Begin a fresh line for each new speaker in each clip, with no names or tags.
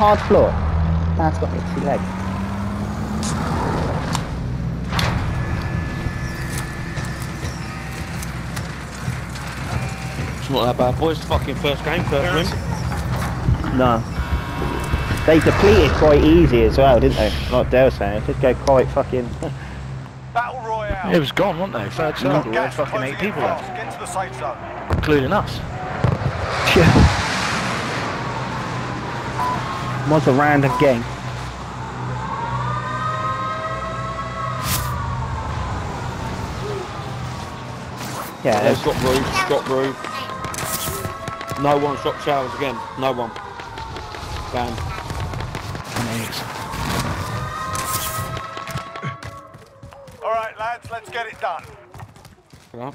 hard floor. That's got itchy legs.
It's not that bad, boys. Fucking first game, first win.
No. They depleted quite easy as well, didn't they? Like Dale saying, it did go quite fucking.
Battle Royale.
It was gone, weren't they? Third circle, we had
Gas
fucking eight people left,
Get to the safe zone.
including us.
Was a random game. Yeah,
Yeah,
there's-
drop roof, drop roof. No one shot showers again. No one. Bam.
All right, lads, let's get it done.
Right.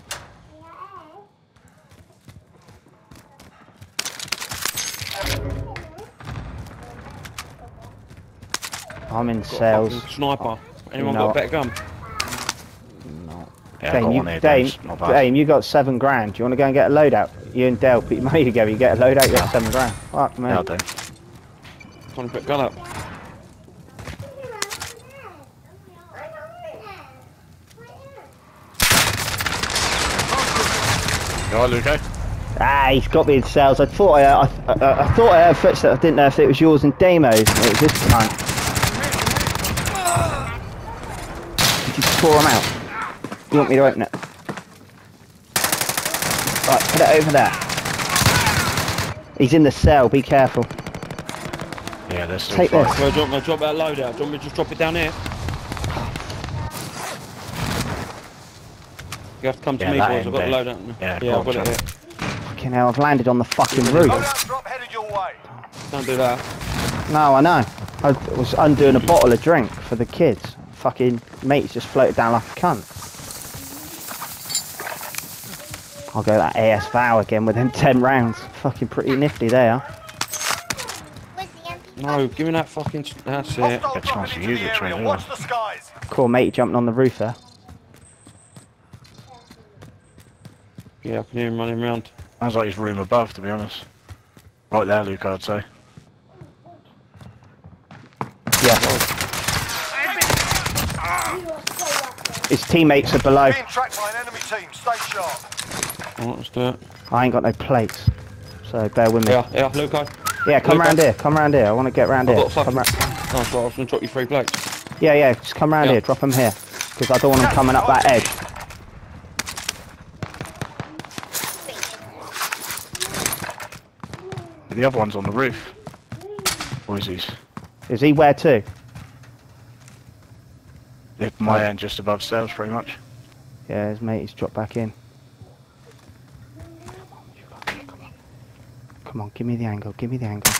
I'm in
cells. Sniper. Anyone
No.
got a better gun?
No.
Yeah,
Dame, you,
here,
Dame,
Dame's not bad.
Dame, you got seven grand. Do you want to go and get a loadout? You and Dale put your money together. You get a loadout. You got seven grand. Fuck man.
Yeah, I'll do.
Trying to put gun up.
You alright, Luco?
Ah, he's got me in cells. I thought I, I, I, I thought I heard footsteps. I didn't know if it was yours and Damo's. It was this time. Did you pour them out? You want me to open it? Right, put it over there. He's in the cell. Be careful.
Yeah, there's still
Take
five.
this.
Well, drop, no, drop that loadout. Do you want me to just drop it down here? You have to come to
Yeah,
me, boys. I've got the
load
out.
Yeah,
yeah, I've got it
Chuck.
here.
Fucking hell! I've landed on the fucking roof.
Loadout drop headed your way.
Don't do that.
No, I know. I was undoing a bottle of drink for the kids. Fucking mate's just floated down like a cunt. I'll go that AS Val again with them 10 rounds. Fucking pretty nifty there.
No, give me that fucking. That's it.
Hostile
Get a chance to use
the
it. Trent,
Watch the skies.
Cool mate jumping on the roof there.
Yeah, I can hear him running around.
Sounds like his room above, to be honest. Right there, Luke, I'd say.
Yeah. His teammates are below.
Being tracked by an enemy team. Stay sharp.
Alright, let's do it.
I ain't got no plates. So bear with me.
Yeah, yeah, Luco.
Yeah, come
Luke,
round here. Come round here. I want to get round
I've
here.
got fucking.
Come round.
That's right, I was going to drop you three plates.
Yeah, yeah. Just come round
Yeah.
here. Drop them here. Because I don't want them coming up that edge.
The other one's on the roof. Or is he?
Is he where to?
At my end, just above stairs, pretty much.
Yeah, his mate, he's dropped back in. Come on, give me the angle, give me the angle.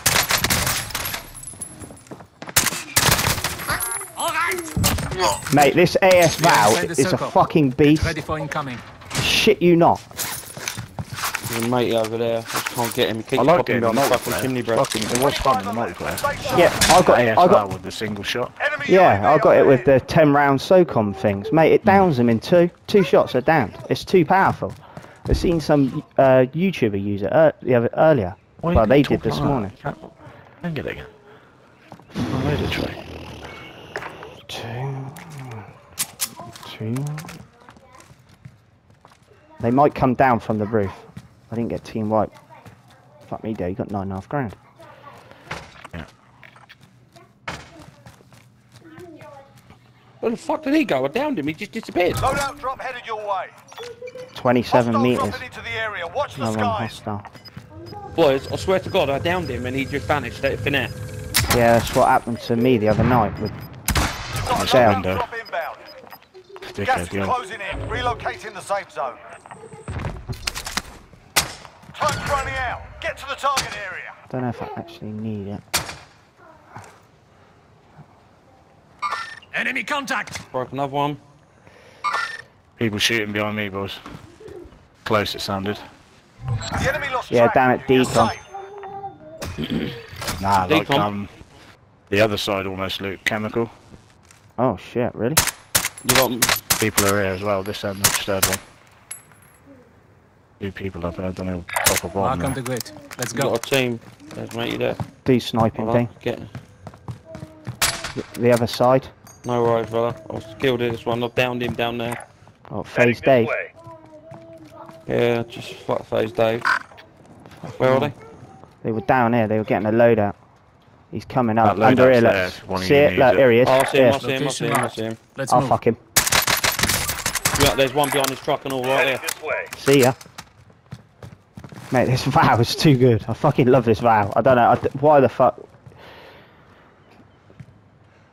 Mate, this AS Val
inside the
is a fucking beast.
Ready for incoming.
Shit you not.
There's a mate over there. I just can't get him. He keeps
I like
popping
it in the
behind the fucking chimney breast.
Fucking, it was fun in the multiplayer.
Yeah, I got, it. I
ASR
got,
with the single shot.
Yeah, I got it with the 10 round SOCOM things. Mate, it downs them in two. Two shots are downed. It's too powerful. I've seen some uh, YouTuber use it uh, the other, earlier.
Why
Well, they did this
like
morning.
that? Can't- Can't get it again. I made a tray.
Two. Two. They might come down from the roof. I didn't get team wipe. Fuck me, Dave. You got nine and a half grand. Yeah.
Where the fuck did he go? I downed him. He just disappeared.
Loadout drop headed your way.
27
Hostile
meters.
into the area. Watch the
Another one
skies.
hostile.
Boys, I swear to God, I downed him and he just vanished out of thin air.
Yeah, that's what happened to me the other night with
Got a
Down.
loadout
window.
drop inbound.
Dickhead,
Gas closing in. Relocating the safe zone. Time's running out. Get to the target area.
I don't know if I actually need it.
Enemy contact!
Broke another one.
People shooting behind me, boys. Close it sounded.
The enemy lost
Yeah,
track.
down at
You're
decon.
Nah, like
Decon.
um, the other side almost looked chemical.
Oh shit, really?
You got
People are here as well. This end, the third one. Two people up there, I don't know, top or
Mark
bottom.
on the grid. Let's go.
Got a team. There's matey there.
Do sniping thing.
Get.
The other side.
No worries, brother. I was killed this one. I downed him down there.
Oh, phase Dave.
Yeah, just fuck phase Dave. Where are they?
They were down here. They were getting a loadout. He's coming up under here. Look.
there, one of
See
you
it? Look, here he is.
Oh, I see him, I see him, I see him, I see him.
Let's
Oh
move.
fuck him.
Yeah, there's one behind his truck and all right there.
See ya. Mate, this vow is too good. I fucking love this vow. I don't know. I d why the fuck?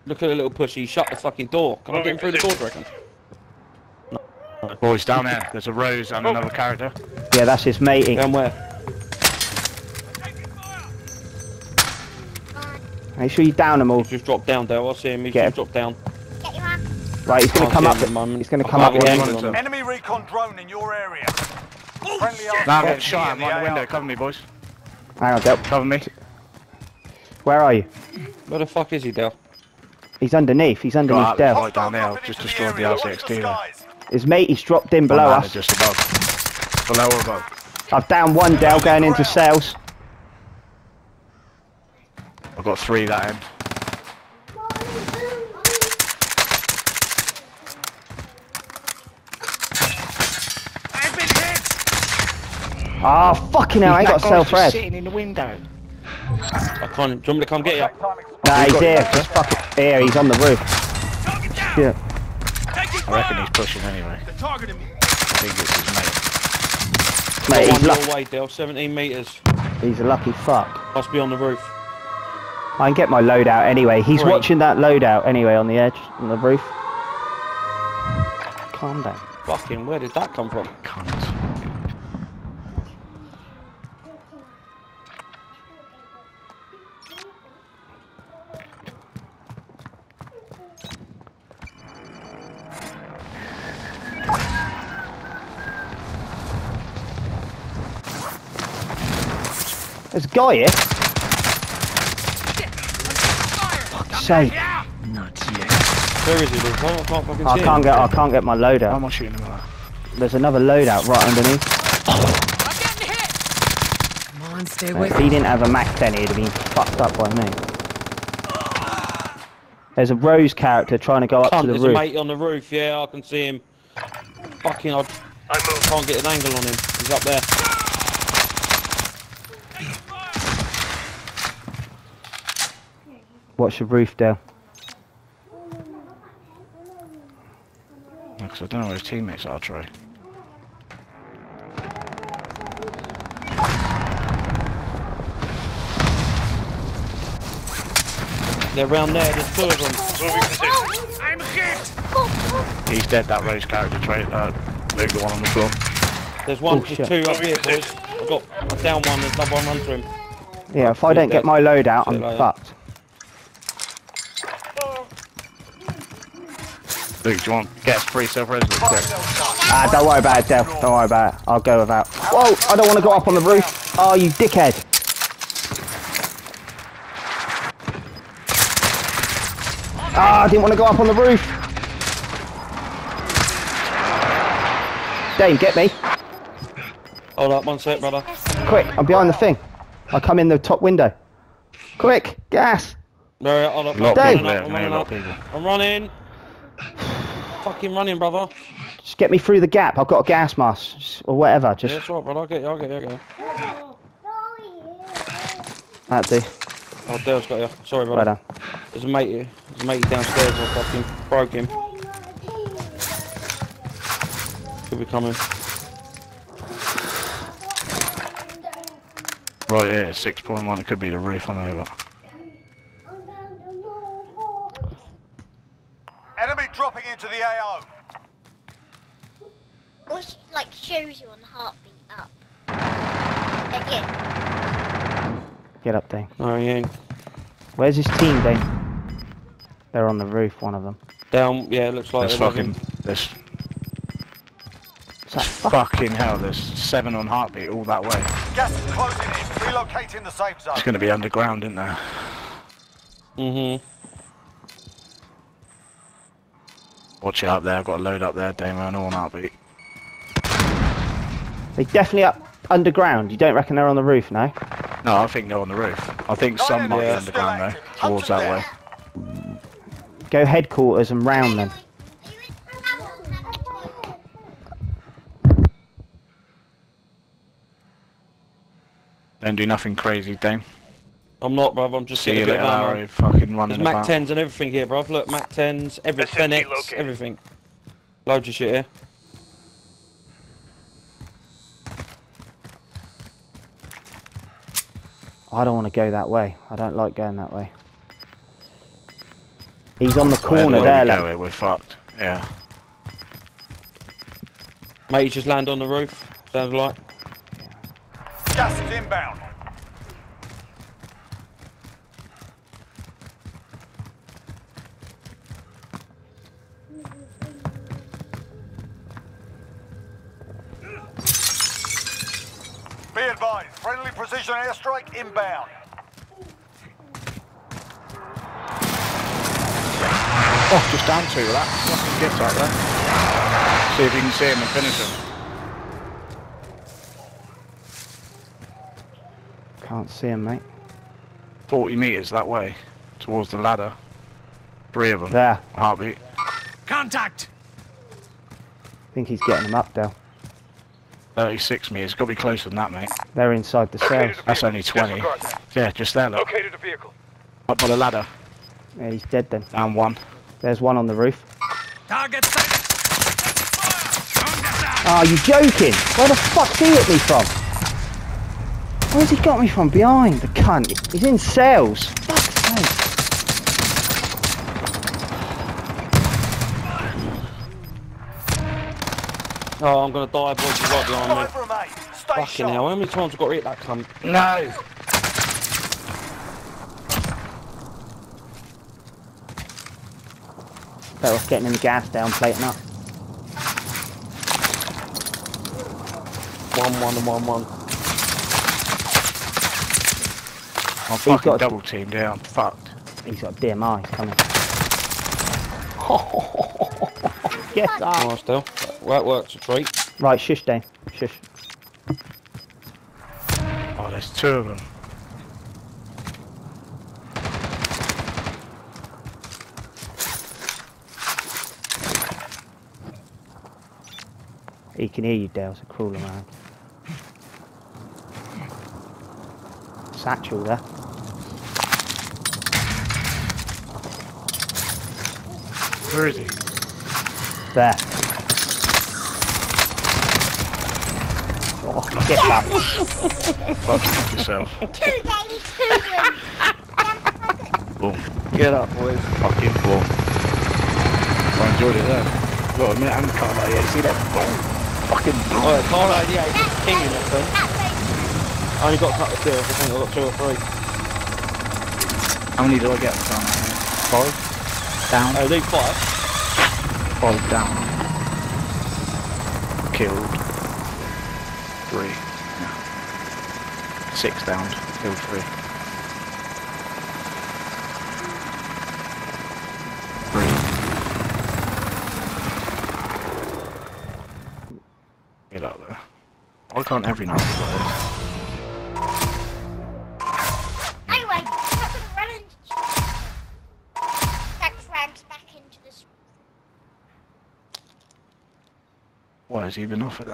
Look at the little pushy. He shut the fucking door. Can I get him through the door, do you reckon?
Boys, down there, there's a Rose and another character.
Yeah, that's his matey.
Down where?
Make sure you down them all.
He's just dropped down, Dale. I see him. He's
Get
just dropped down.
Right, he's gonna come up.
him at the moment.
He's gonna
I
come up
get
here.
the angle.
Enemy recon drone in your area. Friendly RCXD
Now I'm getting shot at
in
right the window. Cover me, boys.
Hang on, Del.
Cover me.
Where are you?
Where the fuck is he, Dale?
He's underneath. He's underneath
Right,
Del.
right down there. I've just destroyed the
area. Watch
RCXD
His mate, he's dropped in below us.
Just above. Below or above.
I've downed one Del going into cells.
I've got three that end.
Ah, fucking hell! I ain't got self red.
sitting in the window.
I can't. Do you want me to come get you?
Time expired.
Nah, he's
got
here.
it.
Just fucking here. He's on the roof. Yeah.
I reckon he's pushing anyway. I think it's his mate.
Mate, he's,
one
lu-
way, Dale. 17 metres.
he's a lucky fuck.
Must be on the roof.
I can get my loadout anyway. He's
Three.
watching that loadout anyway on the edge, on the roof. Calm down.
Fucking, where did that come from?
Cunt.
There's a guy here. Fuck's sake.
Where is he, Luke? I can't fucking
I
see
can't
him.
get. I can't get my
How
loadout.
am I shooting him at?
There's another loadout right underneath. I'm getting hit.
Come on, stay
Mate,
with
if he didn't have a Mac 10, he'd have been fucked up by me. There's a Rose character trying to go up
Cunt,
to the
there's a mate on the roof. Yeah, I can see him. Fucking, I can't get an angle on him. He's up there.
Watch the roof, Dale.
Because I don't know where his teammates are, Troy.
They're round there. There's two of them.
He's dead, that Rose character, Troy. Uh, Luke, the one on the floor.
There's one,
Oh,
there's
shit.
two up here, boys. I've got I down one. There's another one under him.
Yeah, if I don't get my loadout, I'm
Shit like that.
Luke, do you want get us free self-res real quick?
Ah, don't worry about it, Del. Don't worry about it. I'll go without. Whoa! I don't want to go up on the roof. Oh, you dickhead! Ah, I didn't want to go up on the roof. Dame, get me.
Hold up, one sec, brother.
Quick, I'm behind the thing. I come in the top window. Quick, gas.
No, hold up.
A lot
I'm running Fucking running, brother.
Just get me through the gap. I've got a gas mask just- or whatever.
Yeah,
Just
that's right, brother. I'll get you, I'll get you, I'll get you.
that do.
Oh, Dale's got you. Sorry,
Right
brother.
on.
There's a mate here. There's a mate downstairs. I fucking broke him. Could be coming.
Right here, 6.1, it could be the roof on over.
Enemy dropping into the AO.
What's like shows you on the heartbeat up? Again.
Get up, Dame.
No, he ain't.
Where's his team, Dame? They're on the roof, one of them.
Down, yeah, it looks like
There's fucking,
him.
there's
Is that fuck?
fucking hell, there's seven on heartbeat all that way.
Gas is closing in. Relocating the safe zone.
It's going to be underground, isn't there?
Mm-hmm.
Watch it up there, I've got a load up there, Damo, and all on heartbeat.
They definitely up underground. You don't reckon they're on the roof, no?
No, I think they're on the roof. I think
Nine
some might be underground though,
active.
towards that
them
way.
Go headquarters and round them.
Don't do nothing crazy, Dane.
I'm not, bruv. I'm just
See
getting
you
a bit
later,
of ammo.
Fucking running
There's Mac 10s and everything here, bruv. Look, Mac 10s, every
SMG Fennec,
everything. Loads of shit here.
I don't want to go that way. I don't like going that way. He's on the corner
do
there,
we go We're fucked. Yeah.
Mate, you just land on the roof. Sounds like.
Be advised, friendly precision airstrike inbound.
Oh, just down two, that. Fucking gets right there. See if you can see him and finish him.
Can't see him, mate.
40 metres that way, towards the ladder. Three of them.
There.
Heartbeat.
Contact!
I think he's getting them up, Dale.
36 metres. Got to be closer than that, mate.
They're inside the cells.
That's only 20. Yeah, just there, look.
Located a vehicle.
Up by the ladder.
Yeah, he's dead then.
Down one.
There's one on the roof.
Target sighted.
Are you joking? Where the fuck's he hit me from? Where's he got me from? Behind the cunt. He's in cells. Fuck's sake.
Oh, I'm gonna die, boys. He's right behind me.
Five remain. Stay
Fucking
sharp.
hell, how many times have I got to hit that cunt?
No!
Better off getting him gas down, plating up.
One, one, and one, one.
I'm fucking
got-
double teamed. Yeah, I'm fucked.
He's got DMI he's coming. yes, I.
Nice, Del. That works a treat.
Right, shush, Dane. Shush.
Oh, there's two of them.
He can hear you, Dale, so crawl around. Satchel there.
Where is he?
There. Oh, get that.
Fuck yourself.
Two two.
Boom.
Get up, boys.
Fucking boom. I enjoyed it there. Got a minute and the car like, see that? Boom. Fucking boom.
Oh, Carl, yeah, he's just king in that thing. I only got a couple of kills. I think I got two or three.
How many did I get? Five? Down?
Oh, leave five.
Five down. Killed. Three. No. Six down. Killed three. Three. Get up there. Why can't every night this?
Anyway, that's a run into frags back into the
Why has he been offered that?